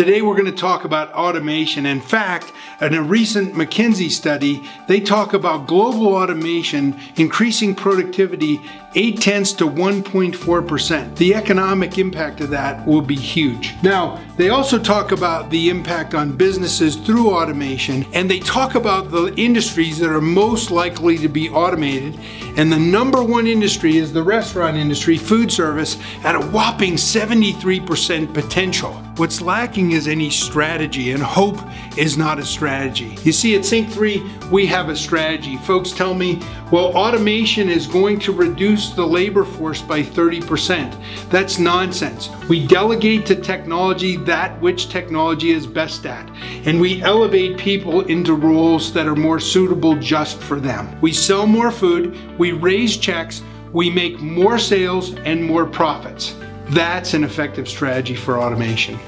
Today we're going to talk about automation. In fact, in a recent McKinsey study, they talk about global automation increasing productivity 8 tenths to 1.4%. The economic impact of that will be huge. Now, they also talk about the impact on businesses through automation, and they talk about the industries that are most likely to be automated. And the number one industry is the restaurant industry, food service, at a whopping 73% potential. What's lacking is any strategy, and hope is not a strategy. You see, at SYNQ3, we have a strategy. Folks tell me, well, automation is going to reduce the labor force by 30%. That's nonsense. We delegate to technology that which technology is best at, and we elevate people into roles that are more suitable just for them. We sell more food, we raise checks, we make more sales and more profits. That's an effective strategy for automation.